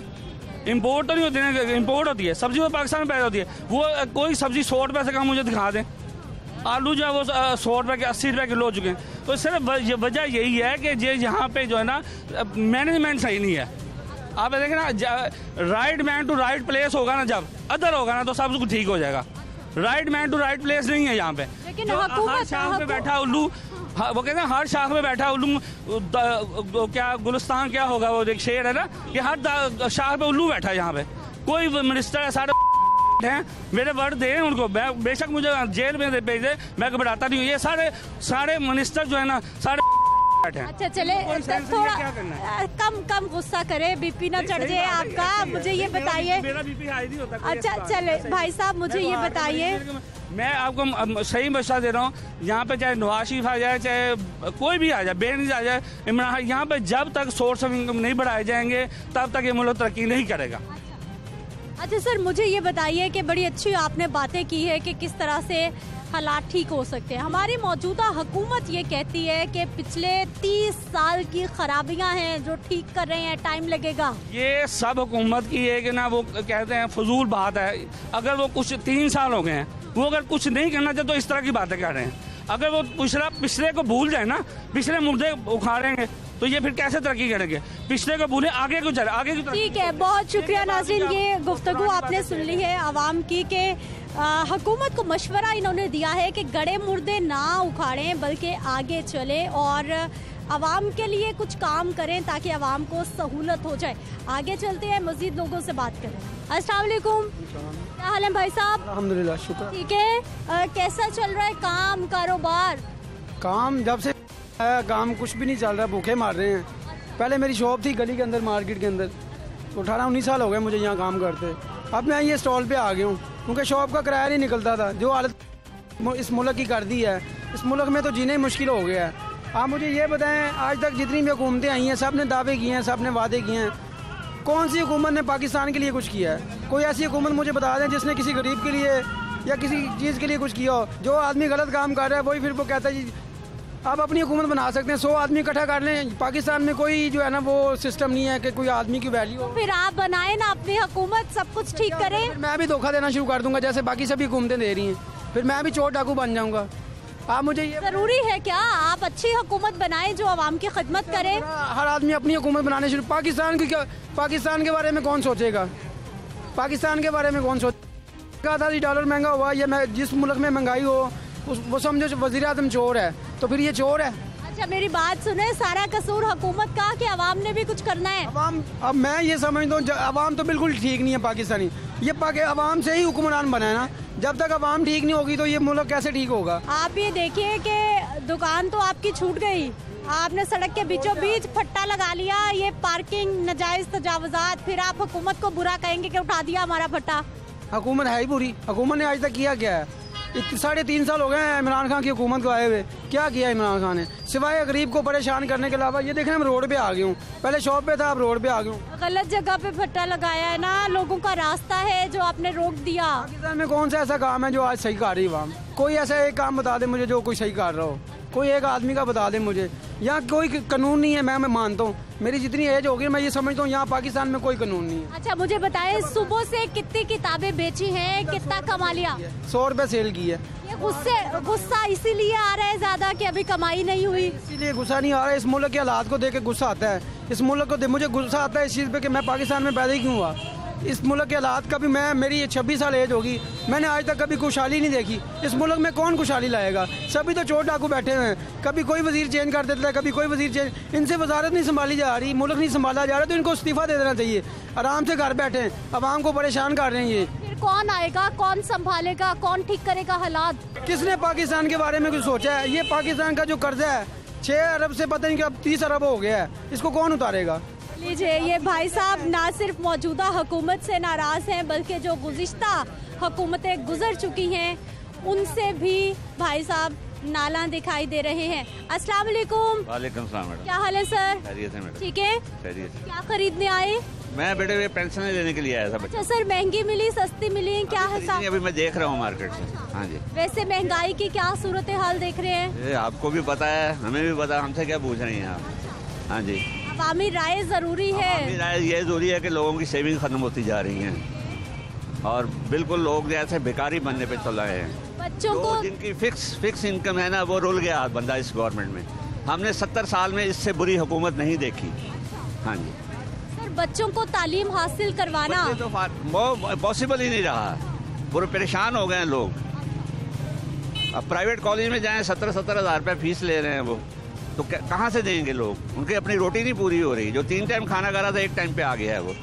इम्पोर्ट तो नहीं होती ना इम्पोर्ट होती है। सब्ज़ी वो पाकिस्तान में पैदा होती है। वो कोई सब्ज़ी सौ रुपये से कम मुझे दिखा दें। आलू जो है वो सौ रुपये के, अस्सी रुपये किलो हो चुके हैं। तो सिर्फ़ वजह यही है कि ये यहाँ पे जो है ना मैनेजमेंट सही नहीं है। आप देखें ना right man to right place होगा ना जब अदर होगा ना तो सब कुछ ठीक हो जाएगा। Right man to right place नहीं है यहाँ पे। लेकिन हर शाख पे बैठा उल्लू वो कहते हैं हर शाख में बैठा उल्लू क्या गुलिस्तान क्या होगा? वो एक शेर है ना कि हर शाख पे उल्लू बैठा है यहाँ पे। कोई मिनिस्टर है सारे हैं मेरे वर्ड दे उनको। बेशक मुझे जेल में भेज दे मैं घबराता नहीं हूँ। ये सारे सारे मिनिस्टर जो है ना सारे अच्छा चले थोड़ा क्या करना कम कम गुस्सा करे बीपी ना चढ़ जाए आपका मुझे ये बताइए। मेरा बीपी हाई नहीं होता अच्छा चले भाई साहब मुझे ये बताइए। मैं- आपको सही मशा दे रहा हूँ यहाँ पे चाहे नवाज़ शरीफ आ जाए चाहे कोई भी आ जाए बेनजीर आ जाए इमरान खान, यहाँ पे जब तक सोर्स ऑफ़ इनकम नहीं बढ़ाए जाएँगे तब तक ये मुल्क तरक्की नहीं करेगा। अच्छा सर मुझे ये बताइए कि बड़ी अच्छी आपने बातें की है कि किस तरह से हालात ठीक हो सकते हैं। हमारी मौजूदा हुकूमत ये कहती है कि पिछले 30 साल की खराबियाँ हैं जो ठीक कर रहे हैं टाइम लगेगा। ये सब हुकूमत की है कि ना वो कहते हैं फजूल बात है। अगर वो कुछ तीन साल हो गए हैं वो अगर कुछ नहीं करना चाहते तो इस तरह की बातें कर रहे हैं। अगर वो पिछड़ा पिछले को भूल जाए ना पिछले मुद्दे उखाड़ेंगे तो ये फिर कैसे तरक्की करेंगे? पिछले को भूले आगे को चले आगे ठीक है बहुत शुक्रिया नाजिन ये गुफ्तगु आपने सुन ली है आवाम की के हुकूमत को मशवरा इन्होंने दिया है कि गड़े मुर्दे ना उखाड़ें बल्कि आगे चले और आवाम के लिए कुछ काम करें ताकि आवाम को सहूलत हो जाए। आगे चलते हैं मजीद लोगों से बात करें। अस्सलाम वालेकुम। क्या हाल है भाई साहब? अल्हम्दुलिल्लाह शुक्र। ठीक है। कैसा चल रहा है काम कारोबार? काम जब से काम कुछ भी नहीं चल रहा भूखे मार रहे हैं। पहले मेरी शॉप थी गली के अंदर मार्केट के अंदर। तो अठारह उन्नीस साल हो गए मुझे यहाँ काम करते। अब मैं ये स्टॉल पे आ गया हूँ। क्योंकि शॉप का किराया नहीं निकलता था, जो हालत इस मुल्क की कर दी है। इस मुल्क में तो जीना ही मुश्किल हो गया है। आप मुझे ये बताएँ, आज तक जितनी भी हुकूमतें आई हैं सबने दावे किए हैं सबने वादे किए हैं। कौन सी हुकूमत ने पाकिस्तान के लिए कुछ किया है? कोई ऐसी हुकूमत मुझे बता दें जिसने किसी गरीब के लिए या किसी चीज़ के लिए कुछ किया हो। जो आदमी गलत काम कर रहा है, वही फिर वो कहता है आप अपनी हुकूमत बना सकते हैं सौ आदमी इकट्ठा कर लें। पाकिस्तान में कोई जो है ना वो सिस्टम नहीं है कि कोई आदमी की वैल्यू फिर आप बनाए ना अपनी हुकूमत सब कुछ ठीक करें। मैं भी धोखा देना शुरू कर दूँगा जैसे बाकी सभी हुकूमतें दे रही हैं। फिर मैं भी चोर डाकू बन जाऊँगा। आप मुझे ये ज़रूरी है क्या? आप अच्छी हुकूमत बनाए जो आवाम की खिदमत करे। हर आदमी अपनी हुकूमत बनाने शुरू पाकिस्तान की क्या पाकिस्तान के बारे में कौन सोचेगा? पाकिस्तान के बारे में कौन सोचेगा था डॉलर महँगा हुआ या मैं जिस मुल्क में महँगाई हो वो समझो वज़ीर आज़म चोर है तो फिर ये चोर है। अच्छा मेरी बात सुने सारा कसूर हुकूमत का कि अवाम ने भी कुछ करना है? अवाम अब मैं ये समझता हूँ अवाम तो बिल्कुल ठीक नहीं है पाकिस्तानी। ये पाके अवाम से ही हुक्मरान बना है ना। जब तक अवाम ठीक नहीं होगी तो ये मुल्क कैसे ठीक होगा? आप ये देखिए कि दुकान तो आपकी छूट गई। आपने सड़क के बीचों बीच फट्टा लगा लिया ये पार्किंग नजायज तजावजात फिर आप हुकूमत को बुरा कहेंगे कि उठा दिया हमारा फट्टा। हुकूमत है ही बुरी। हुकूमत ने आज तक किया क्या है? साढ़े तीन साल हो गए हैं इमरान खान की हुकूमत को आए हुए। क्या किया इमरान खान ने? सिवाय गरीब को परेशान करने के अलावा ये देखने मैं रोड पे आ गई हूँ। पहले शॉप पे था अब रोड पे आ गया हूँ। गलत जगह पे भट्टा लगाया है ना लोगों का रास्ता है जो आपने रोक दिया। पाकिस्तान में कौन सा ऐसा काम है जो आज सही कर रही है कोई ऐसा एक काम बता दे मुझे जो कोई सही कर रहा हो। कोई एक आदमी का बता दे मुझे। यहाँ कोई कानून नहीं है मैं मैं मानता हूँ। मेरी जितनी एज होगी मैं ये समझता हूँ यहाँ पाकिस्तान में कोई कानून नहीं है। अच्छा मुझे बताए सुबह से कितनी किताबें बेची हैं कितना कमा लिया सौ रुपए सेल की है। गुस्से गुस्सा इसीलिए आ रहा है ज़्यादा कि अभी कमाई नहीं हुई। इसीलिए गुस्सा नहीं आ रहा है। इस मुल्क के हालात को देख के गुस्सा आता है। इस मुल्क को मुझे गुस्सा आता है इस चीज़ पे कि मैं पाकिस्तान में पैदा ही क्यों हुआ? इस मुल्क के हालात का भी मैं मेरी ये छब्बीस साल एज होगी। मैंने आज तक कभी खुशहाली नहीं देखी। इस मुल्क में कौन खुशहाली लाएगा? सभी तो चोट डाकू बैठे हुए हैं। कभी कोई वज़ीर चेंज कर देता है कभी कोई वज़ीर चेंज। इनसे वजारत नहीं संभाली जा रही मुल्क नहीं संभाला जा रहा तो इनको इस्तीफा दे देना चाहिए। आराम से घर बैठे हैं। आवाम को परेशान कर रहे हैं ये। फिर कौन आएगा? कौन संभालेगा? कौन ठीक करेगा हालात? किसने पाकिस्तान के बारे में कुछ सोचा है? ये पाकिस्तान का जो कर्जा है छह अरब से पता नहीं कि अब तीस अरब हो गया है। इसको कौन उतारेगा? लीजिए ये भाई साहब ना सिर्फ़ मौजूदा हुकूमत से नाराज़ हैं बल्कि जो गुज्ता हुकूमतें गुजर चुकी हैं उनसे भी भाई साहब नाला दिखाई दे रहे हैं। अस्सलाम वालेकुम। वालेकुम सलाम क्या हाल है सर? मैडम। ठीक है? क्या खरीदने आए? मैं बेटे वे पेंशन लेने के लिए आया था अच्छा सर महँगी मिली सस्ती मिली क्या हिसाब अभी मैं देख रहा हूँ मार्केट से। हाँ जी। वैसे महँगाई की क्या सूरत हाल देख रहे हैं? आपको भी पता है हमें भी पता हमसे क्या पूछ रही हैं आप? हाँ जी। अवामी राय ज़रूरी है। राय ये ज़रूरी है कि लोगों की सेविंग खत्म होती जा रही है। और बिल्कुल लोग जैसे बेकारी बनने पे चल रहे हैं। बच्चों को जिनकी फिक्स फिक्स इनकम है ना वो रुल गया बंदा इस गवर्नमेंट में। हमने सत्तर साल में इससे बुरी हुकूमत नहीं देखी। हाँ जी। सर बच्चों को तालीम हासिल करवाना। तो पॉसिबल ही नहीं रहा। पूरे परेशान हो गए हैं लोग। अब प्राइवेट कॉलेज में जाएँ सत्तर सत्तर हज़ार रुपये फ़ीस ले रहे हैं वो। तो कहाँ से देंगे लोग? उनकी अपनी रोटी नहीं पूरी हो रही। जो तीन टाइम खाना खा रहा था, एक टाइम पे आ गया है वो।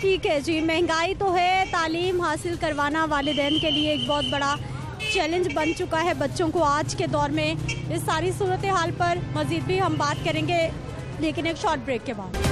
ठीक है जी, महँगाई तो है। तालीम हासिल करवाना वालदेन के लिए एक बहुत बड़ा चैलेंज बन चुका है बच्चों को आज के दौर में। इस सारी सूरत हाल पर मजीद भी हम बात करेंगे, लेकिन एक शॉर्ट ब्रेक के बाद।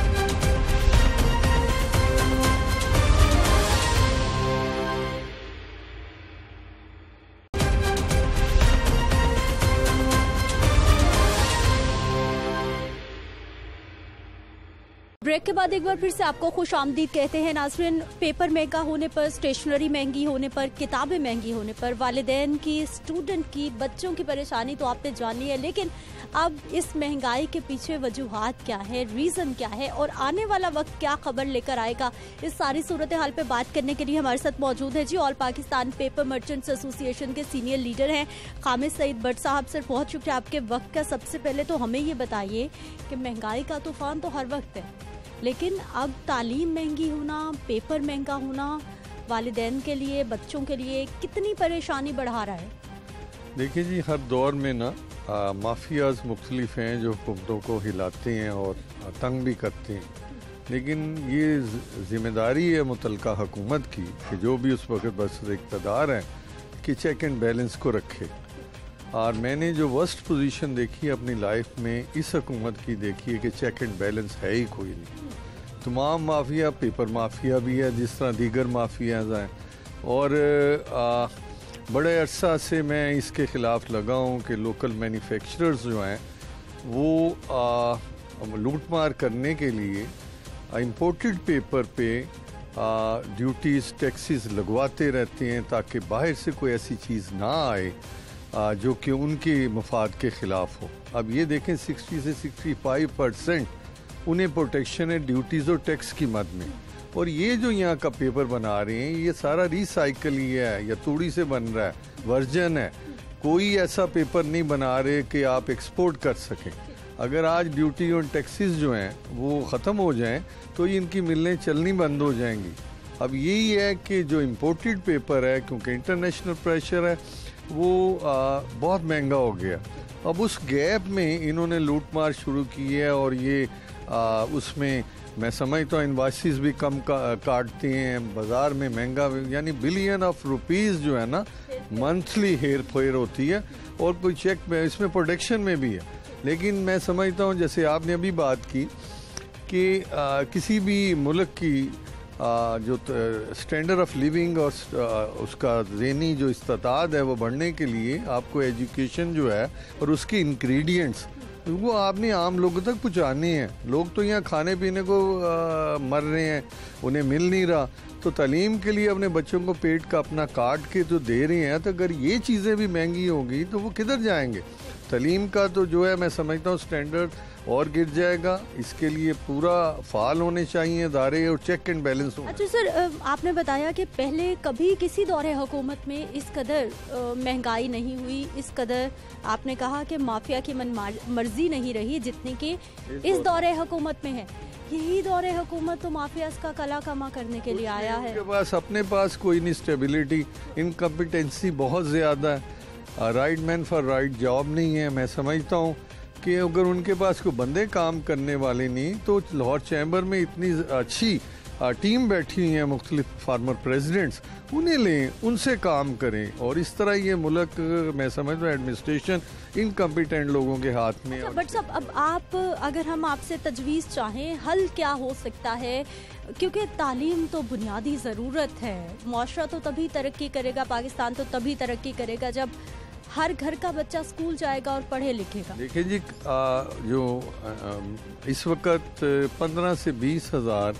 के बाद एक बार फिर से आपको खुश आमदीद कहते हैं। नाजरीन, पेपर महँगा होने पर स्टेशनरी महँगी होने पर, किताबें महँगी होने पर, वालदेन की स्टूडेंट की, बच्चों की परेशानी तो आपने जानी है, लेकिन अब इस महँगाई के पीछे वजूहत क्या है रीज़न क्या है, और आने वाला वक्त क्या खबर लेकर आएगा? इस सारी सूरत हाल पर बात करने के लिए हमारे साथ मौजूद है जी all Pakistan paper merchants association के सीनियर लीडर हैं, खामिद सईद भट्ट साहब सर, बहुत शुक्रिया। आपके वक्त का सबसे पहले तो हमें ये बताइए कि महँगाई का तूफ़ान तो हर वक्त है। लेकिन अब तालीम महँगी होना, पेपर महँगा होना, वालदेन के लिए, बच्चों के लिए कितनी परेशानी बढ़ा रहा है? देखिए जी, हर दौर में ना माफियाज मुख्तलिफ़ हैं जो हुकूमतों को हिलाते हैं और तंग भी करते हैं। लेकिन ये ज़िम्मेदारी है मुतल हुकूमत की कि जो भी उस वक्त बस इकतदार हैं, कि चेक एंड बैलेंस को रखे। और मैंने जो वर्स्ट पोजीशन देखी अपनी लाइफ में इस हुकूमत की देखी है कि चेक एंड बैलेंस है ही कोई नहीं। तमाम माफिया पेपर माफिया भी है जिस तरह दीगर माफियाज हैं। और आ, बड़े अरसा से मैं इसके ख़िलाफ़ लगा हूँ कि लोकल मैन्युफैक्चरर्स जो हैं वो लूट मार करने के लिए इम्पोर्टेड पेपर पे ड्यूटीज़ टैक्सेस लगवाते रहते हैं ताकि बाहर से कोई ऐसी चीज़ ना आए। जो कि उनके मफाद के ख़िलाफ़ हो। अब ये देखें 60 से 65 परसेंट उन्हें प्रोटेक्शन है, ड्यूटीज़ और टैक्स की मद में। और ये जो यहाँ का पेपर बना रहे हैं, ये सारा रिसाइकल ही है, या तूड़ी से बन रहा है, वर्जन है। कोई ऐसा पेपर नहीं बना रहे कि आप एक्सपोर्ट कर सकें। अगर आज ड्यूटी और टैक्सेस जो हैं, वो ख़त्म हो जाएँ तो इनकी मिलने चलनी बंद हो जाएँगी। अब यही है कि जो इम्पोर्टेड पेपर है, क्योंकि इंटरनेशनल प्रेशर है वो बहुत महँगा हो गया। अब उस गैप में इन्होंने लूट मार शुरू की है और ये उसमें मैं समझता हूँ इन्वाइसिस भी कम का, काटती हैं बाज़ार में महँगा यानी बिलियन ऑफ़ रुपीज़ जो है ना मंथली हेर फेर होती है और कोई चेक में इसमें प्रोडक्शन में भी है। लेकिन मैं समझता हूँ जैसे आपने अभी बात की कि आ, किसी भी मुल्क की जो स्टैंडर्ड ऑफ़ लिविंग और उसका जहनी जो इस्तात है वो बढ़ने के लिए आपको एजुकेशन जो है और उसके इंग्रेडिएंट्स वो आपने आम लोगों तक पहुँचानी है। लोग तो यहाँ खाने पीने को आ, मर रहे हैं उन्हें मिल नहीं रहा। तो तलीम के लिए अपने बच्चों को पेट का अपना काट के तो दे रहे हैं तो अगर ये चीज़ें भी महँगी होंगी तो वो किधर जाएँगे? तलीम का तो जो है मैं समझता हूँ स्टैंडर्ड और गिर जाएगा। इसके लिए पूरा फाल होने चाहिए अदारे और चेक एंड बैलेंस अच्छा सर आपने बताया कि पहले कभी किसी दौरे हुकूमत में इस कदर महँगाई नहीं हुई। इस कदर आपने कहा कि माफिया की मन मर्ज़ी नहीं रही जितनी की इस दौरे हुकूमत में है। यही दौरे हुकूमत तो माफिया का कला कमा करने के लिए आया है। पास अपने पास कोई नहीं स्टेबिलिटी इनकम्पिटेंसी बहुत ज़्यादा है। Right man for right job नहीं है मैं समझता हूँ। कि अगर उनके पास कोई बंदे काम करने वाले नहीं तो लाहौर चैम्बर में इतनी अच्छी टीम बैठी हुई है मुख्तलिफ़ फार्मर प्रेसिडेंट्स उन्हें लें उनसे काम करें। और इस तरह ये मुल्क मैं समझ रहा एडमिनिस्ट्रेशन इनकम्पिटेंट लोगों के हाथ में अच्छा, बट सब अब आप अगर हम आपसे तजवीज़ चाहें हल क्या हो सकता है? क्योंकि तालीम तो बुनियादी ज़रूरत है। माशरा तो तभी तरक्की करेगा पाकिस्तान तो तभी तरक्की करेगा जब हर घर का बच्चा स्कूल जाएगा और पढ़े लिखेगा। देखिए जी जो इस वक्त पंद्रह से बीस हज़ार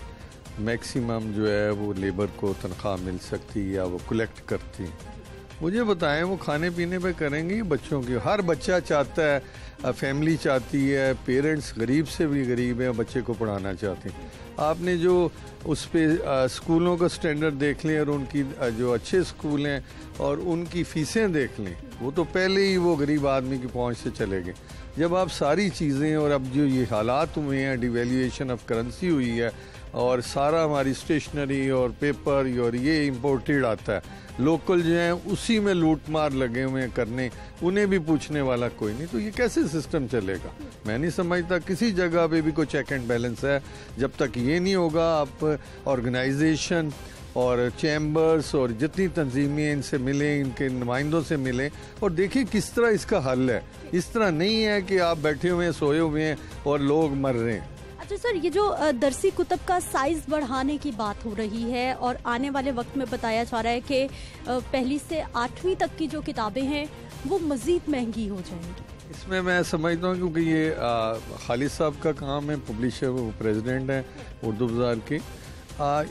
मैक्सिमम जो है वो लेबर को तनख्वाह मिल सकती है या वो कलेक्ट करती है। मुझे बताएँ, वो खाने पीने पे करेंगे बच्चों की? हर बच्चा चाहता है फैमिली चाहती है पेरेंट्स गरीब से भी गरीब हैं बच्चे को पढ़ाना चाहते हैं। आपने जो उस पर स्कूलों का स्टैंडर्ड देख लें और उनकी जो अच्छे स्कूल हैं और उनकी फ़ीसें देख लें, वो तो पहले ही वो गरीब आदमी की पहुँच से चले गए। जब आप सारी चीज़ें और अब जो ये हालात हुए हैं डिवेल्यूशन ऑफ़ करेंसी हुई है और सारा हमारी स्टेशनरी और पेपर और ये इम्पोर्टेड आता है। लोकल जो हैं, उसी में लूट मार लगे हुए हैं करने। उन्हें भी पूछने वाला कोई नहीं। तो ये कैसे सिस्टम चलेगा? मैं नहीं समझता। किसी जगह पे भी कोई चेक एंड बैलेंस है। जब तक ये नहीं होगा, आप ऑर्गेनाइजेशन और चैम्बर्स और जितनी तंजीमें इनसे मिलें, इनके नुमाइंदों से मिलें, और देखिए किस तरह इसका हल है। इस तरह नहीं है कि आप बैठे हुए हैं, सोए हुए हैं और लोग मर रहे हैं। अच्छा सर ये जो दरसी कुतब का साइज़ बढ़ाने की बात हो रही है और आने वाले वक्त में बताया जा रहा है कि पहली से आठवीं तक की जो किताबें हैं वो मज़ीद महँगी हो जाएँगी। इसमें मैं समझता हूँ क्योंकि ये खालिद साहब का काम है पब्लिशर वो प्रेसिडेंट हैं उर्दू बाज़ार के।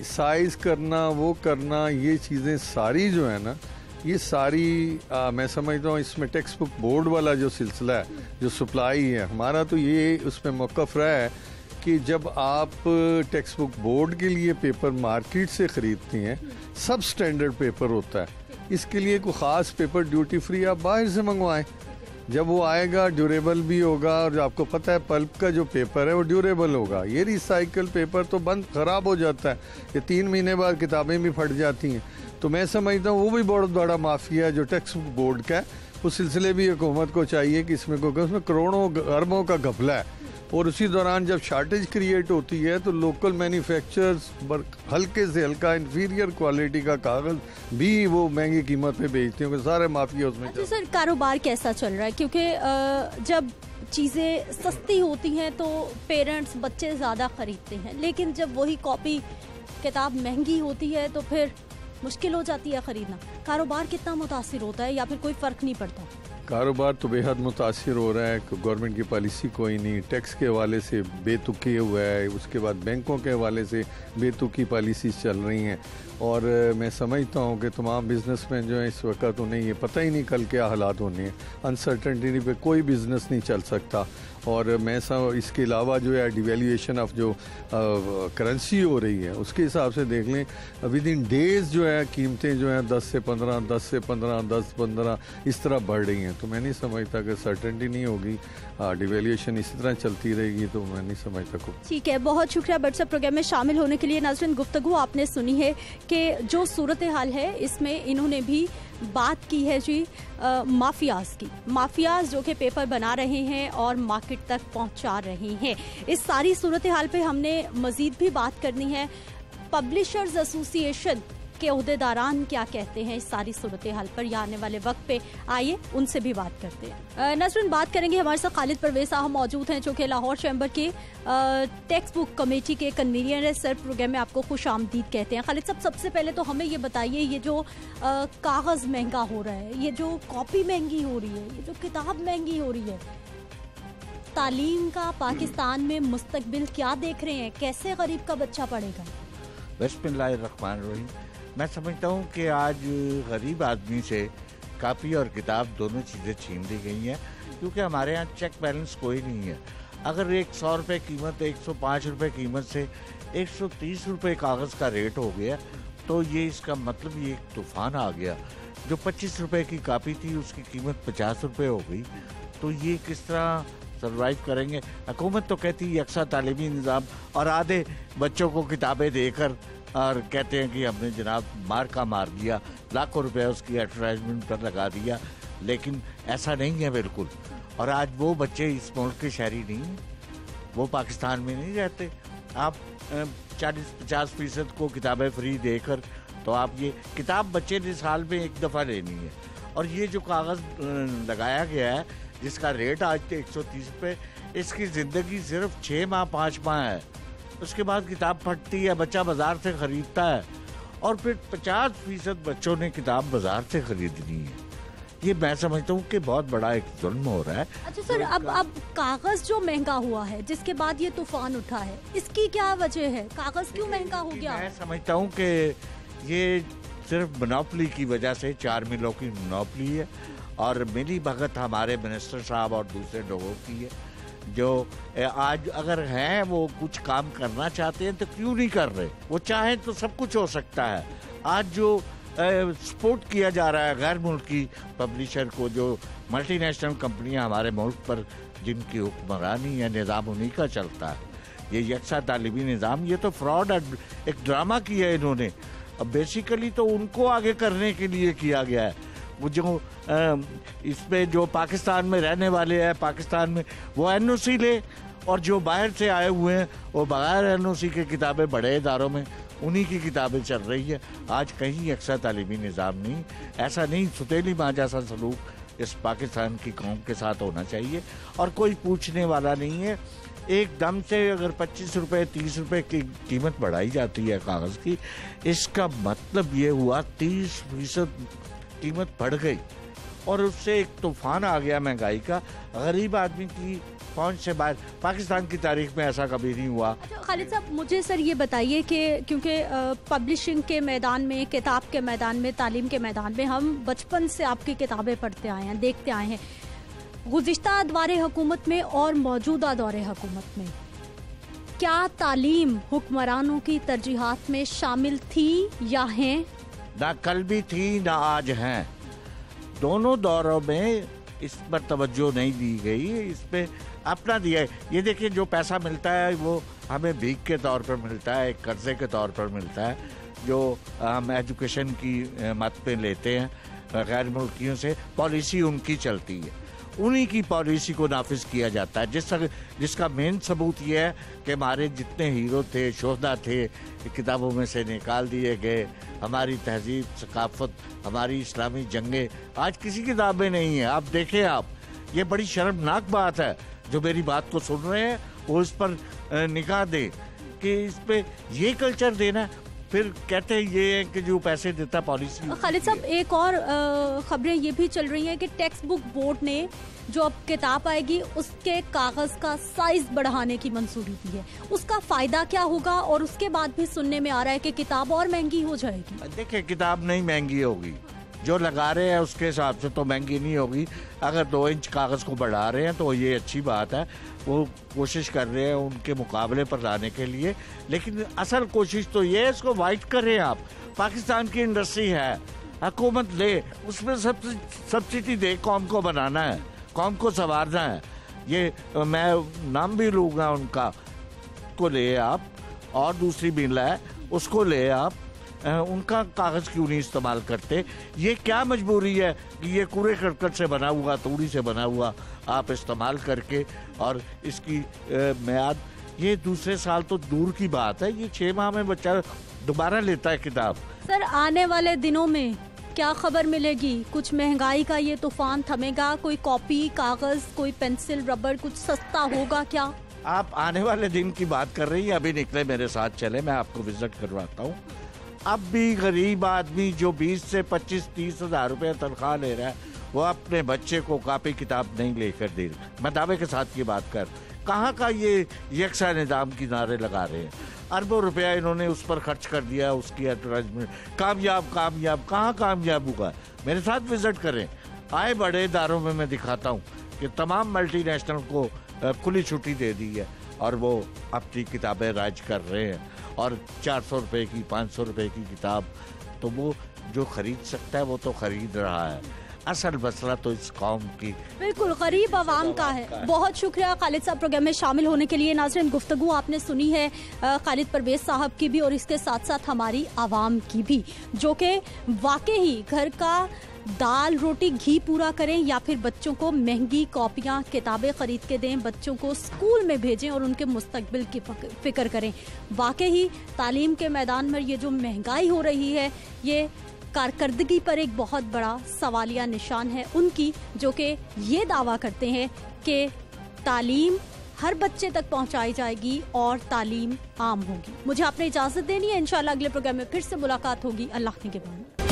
साइज़ करना वो करना ये चीज़ें सारी जो है ना ये सारी आ, मैं समझता हूँ इसमें टेक्स्ट बुक बोर्ड वाला जो सिलसिला है जो सप्लाई है हमारा तो ये उसमें मौकफ रहा है कि जब आप टेक्स्ट बुक बोर्ड के लिए पेपर मार्केट से ख़रीदती हैं, सब स्टैंडर्ड पेपर होता है। इसके लिए कोई ख़ास पेपर ड्यूटी फ्री आप बाहर से मंगवाएँ। जब वो आएगा ड्यूरेबल भी होगा और जो आपको पता है पल्प का जो पेपर है वो ड्यूरेबल होगा। ये रिसाइकल पेपर तो बंद, ख़राब हो जाता है। ये तीन महीने बाद किताबें भी फट जाती हैं। तो मैं समझता हूँ वो भी बहुत बड़ा माफिया जो टेक्स्ट बुक बोर्ड का है। उस सिलसिले भी हुकूमत को चाहिए कि इसमें को उसमें करोड़ों, अरबों का घपला है। और उसी दौरान जब शार्टेज क्रिएट होती है तो लोकल मैन्युफैक्चरर्स हल्के से हल्का इंफीरियर क्वालिटी का कागज़ भी वो महँगी कीमत पे बेचते हैं सारे माफिया उसमें अच्छा सर कारोबार कैसा चल रहा है? क्योंकि जब चीज़ें सस्ती होती हैं तो पेरेंट्स बच्चे ज़्यादा ख़रीदते हैं। लेकिन जब वही कॉपी किताब महँगी होती है तो फिर मुश्किल हो जाती है ख़रीदना। कारोबार कितना मुतासर होता है या फिर कोई फ़र्क नहीं पड़ता? कारोबार तो बेहद मुतासर हो रहा है, कि गवर्नमेंट की पॉलिसी कोई नहीं, टैक्स के हवाले से बेतुकी हुआ है, उसके बाद बैंकों के हवाले से बेतुकी पॉलिसी चल रही हैं। और मैं समझता हूँ कि तमाम बिजनेसमैन जो हैं इस वक्त उन्हें ये पता ही नहीं कल क्या हालात होने हैं। अनसर्टनटी पे कोई बिज़नेस नहीं चल सकता। और मैं सब इसके अलावा जो है डिवेल्यूएशन ऑफ़ जो करेंसी हो रही है, उसके हिसाब से देख लें विद इन डेज़ जो है, कीमतें जो हैं, दस से पंद्रह, दस से पंद्रह, दस पंद्रह, इस तरह बढ़ रही हैं। तो मैं नहीं समझता कि सर्टनटी नहीं होगी डिवेल्यूएशन इसी तरह चलती रहेगी तो मैं नहीं समझता को ठीक है, बहुत शुक्रिया व्हाट्सएप प्रोग्राम में शामिल होने के लिए। नाजरन, गुफ्तगु आपने सुनी है कि जो सूरत हाल है, इसमें इन्होंने भी बात की है जी माफियाज की। माफियाज जो कि पेपर बना रहे हैं और मार्केट तक पहुँचा रहे हैं। इस सारी सूरत हाल पे हमने मजीद भी बात करनी है। पब्लिशर्स एसोसिएशन के अहदेदारान क्या कहते हैं? इस सारी सूरत हाल पर या आने वाले वक्त पे आइए, उनसे भी बात करते हैं। नजरन बात करेंगे, हमारे साथ खालिद परवेज साहब मौजूद हैं, जो कि लाहौर चैम्बर के टेक्स्ट बुक कमेटी के कन्वीनियर है। सर प्रोग्राम में आपको खुश आमदीद कहते हैं। खालिद साहब, सबसे पहले तो हमें ये बताइए, ये जो कागज़ महँगा हो रहा है, ये जो कॉपी महँगी हो रही है, ये जो किताब महँगी हो रही है, तालीम का पाकिस्तान में मुस्तबिल क्या देख रहे हैं? कैसे गरीब का बच्चा पढ़ेगा? बिस्मिल्लाहिर्रहमानिर्रहीम। मैं समझता हूँ कि आज गरीब आदमी से कापी और किताब दोनों चीज़ें छीन ली गई हैं, क्योंकि हमारे यहाँ चेक बैलेंस कोई नहीं है। अगर एक सौ रुपये कीमत, एक सौ पाँच रुपये कीमत से एक सौ तीस रुपये कागज़ का रेट हो गया तो ये इसका मतलब ये एक तूफ़ान आ गया। जो पच्चीस रुपये की कापी थी, उसकी कीमत पचास रुपये हो गई। तो ये किस तरह सर्वाइव करेंगे? हुकूमत तो कहती है, यकसा तालीमी निज़ाम, और आधे बच्चों को किताबें देकर और कहते हैं कि हमने जनाब मार का मार दिया लाखों रुपया उसकी एडवर्टाइजमेंट पर लगा दिया, लेकिन ऐसा नहीं है बिल्कुल। और आज वो बच्चे इस मुल्क के शहरी नहीं, वो पाकिस्तान में नहीं रहते। आप चालीस पचास फ़ीसद को किताबें फ्री देकर तो आप ये किताब बच्चे ने साल में एक दफ़ा लेनी है। और ये जो कागज़ लगाया गया है, जिसका रेट आज एक सौ तीस रुपये इसकी ज़िंदगी सिर्फ़ छः माह, पाँच माह है। उसके बाद किताब फटती है बच्चा बाज़ार से खरीदता है। और फिर पचास फ़ीसद बच्चों ने किताब बाज़ार से खरीदनी है। ये मैं समझता हूँ कि बहुत बड़ा एक जुल्म हो रहा है। अच्छा सर तो अब अब कागज़ जो महँगा हुआ है जिसके बाद ये तूफ़ान उठा है इसकी क्या वजह है? कागज़ क्यों महँगा हो गया? मैं समझता हूँ कि ये सिर्फ़ मोनोपली की वजह से चार मिलों की मोनोपली है। और मिली भगत हमारे मिनिस्टर साहब और दूसरे लोगों की है। जो आज अगर हैं, वो कुछ काम करना चाहते हैं तो क्यों नहीं कर रहे? वो चाहें तो सब कुछ हो सकता है। आज जो सपोर्ट किया जा रहा है, गैर मुल्की पब्लिशर को, जो मल्टीनेशनल कंपनियाँ हमारे मुल्क पर, जिनकी हुक्मरानी या निज़ाम उन्हीं का चलता है। ये यकसा तालीमी निज़ाम, ये तो फ्रॉड एक ड्रामा किया है इन्होंने। अब बेसिकली तो उनको आगे करने के लिए किया गया है। वो जो इस इसमें जो पाकिस्तान में रहने वाले हैं, पाकिस्तान में, वो एनओसी ले और जो बाहर से आए हुए हैं, वो बगैर एनओसी के किताबें बड़े इदारों में, उन्हीं की किताबें चल रही है। आज कहीं अक्सर तालीमी निज़ाम नहीं, ऐसा नहीं, सुतेली माँ जैसा सलूक इस पाकिस्तान की कौम के साथ होना चाहिए और कोई पूछने वाला नहीं है। एकदम से अगर पच्चीस रुपए, तीस रुपए की कीमत बढ़ाई जाती है कागज़ की, इसका मतलब ये हुआ, तीस फ़ीसद कीमत बढ़ गई और उससे एक तूफ़ान आ गया महँगाई का। गरीब आदमी की पहुँच से बाहर, पाकिस्तान की तारीख में ऐसा कभी नहीं हुआ। अच्छा खालिद साहब, मुझे सर ये बताइए कि क्योंकि पब्लिशिंग के मैदान में, किताब के मैदान में, तालीम के मैदान में हम बचपन से आपकी किताबें पढ़ते आए हैं, देखते आए हैं। गुज्त दौरे हुकूमत में और मौजूदा दौरे हुकूमत में, क्या तालीम हुक्मरानों की तरजीहत में शामिल थी या हैं? ना कल भी थी, ना आज हैं। दोनों दौरों में इस पर तवज्जो नहीं दी गई, इस पर अपना दिया है। ये देखिए, जो पैसा मिलता है, वो हमें भीख के तौर पर मिलता है कर्जे के तौर पर मिलता है, जो हम एजुकेशन की मत पे लेते हैं, गैर मुल्कियों से, पॉलिसी उनकी चलती है। उन्हीं की पॉलिसी को नाफिज किया जाता है। जिस जिसका मेन सबूत ये है कि हमारे जितने हीरो थे, शोहदा थे किताबों में से निकाल दिए गए। हमारी तहजीब, सकाफत, हमारी इस्लामी जंगें, आज किसी किताब में नहीं है। आप देखें आप, ये बड़ी शर्मनाक बात है। जो मेरी बात को सुन रहे हैं, वो इस पर निकाह दें कि इस पर ये कल्चर देना फिर कहते हैं ये है कि जो पैसे देता पॉलिसी खालिद साहब एक और खबरें ये भी चल रही हैं कि टेक्स्ट बुक बोर्ड ने जो अब किताब आएगी उसके कागज़ का साइज़ बढ़ाने की मंजूरी दी है। उसका फ़ायदा क्या होगा और उसके बाद भी सुनने में आ रहा है कि किताब और महँगी हो जाएगी? देखिए किताब नहीं महँगी होगी। जो लगा रहे हैं, उसके हिसाब से तो महँगी नहीं होगी। अगर दो इंच कागज़ को बढ़ा रहे हैं तो ये अच्छी बात है। वो कोशिश कर रहे हैं उनके मुकाबले पर लाने के लिए। लेकिन असल कोशिश तो ये है, इसको वाइट करें आप। पाकिस्तान की इंडस्ट्री है। हकूमत ले। उसमें सब सब्सिडी दे, कौम को बनाना है। कौम को संवारना है। ये, मैं नाम भी लूँगा उनका। को ले आप। और दूसरी बिल है, उसको ले आप। उनका कागज़ क्यों नहीं इस्तेमाल करते? ये क्या मजबूरी है कि ये कूड़े करकट से बना हुआ तूड़ी से बना हुआ आप इस्तेमाल करके और इसकी म्याद ये दूसरे साल तो दूर की बात है ये छह माह में बच्चा दोबारा लेता है किताब। सर आने वाले दिनों में क्या खबर मिलेगी? कुछ महँगाई का ये तूफ़ान थमेगा? कोई कॉपी कागज़ कोई पेंसिल रबर कुछ सस्ता होगा क्या? आप आने वाले दिन की बात कर रही हैं अभी निकले मेरे साथ चले मैं आपको विज़िट करवाता हूँ। अब भी गरीब आदमी जो 20 से 25 तीस हज़ार रुपये तनख्वाह ले रहा है, वो अपने बच्चे को कापी किताब नहीं लेकर दे रहा। मैं दावे के साथ ये बात कर, कहाँ का ये यकसा निज़ाम की नारे लगा रहे हैं? अरबों रुपया इन्होंने उस पर खर्च कर दिया, उसकी एडवर्टाइजमेंट कामयाब कामयाब, कहाँ कामयाब हुआ? मेरे साथ विज़िट करें। आए बड़े इदारों में मैं दिखाता हूँ कि तमाम मल्टीनेशनल को खुली छुट्टी दे दी है और वो अपनी किताबें राज कर रहे हैं। और चार सौ रुपये की, पाँच सौ रुपये की किताब तो वो जो खरीद सकता है, वो तो खरीद रहा है। असल मसला तो इस कौम की बिल्कुल, गरीब आवाम का है। बहुत शुक्रिया खालिद साहब प्रोग्राम में शामिल होने के लिए। नाजरन, गुफ्तगु आपने सुनी है खालिद परवेज साहब की भी और इसके साथ साथ हमारी आवाम की भी, जो कि वाकई ही घर का दाल, रोटी, घी पूरा करें या फिर बच्चों को महँगी कॉपियाँ, किताबें खरीद के दें, बच्चों को स्कूल में भेजें और उनके मुस्तबिल की फ़िक्र करें। वाकई ही, तालीम के मैदान में ये जो महँगाई हो रही है, ये कारकर्दगी पर एक बहुत बड़ा सवालिया निशान है उनकी, जो कि ये दावा करते हैं कि तालीम हर बच्चे तक पहुंचाई जाएगी और तालीम आम होगी। मुझे आपने इजाज़त देनी है, इंशाल्लाह अगले प्रोग्राम में फिर से मुलाकात होगी। अल्लाह के बाद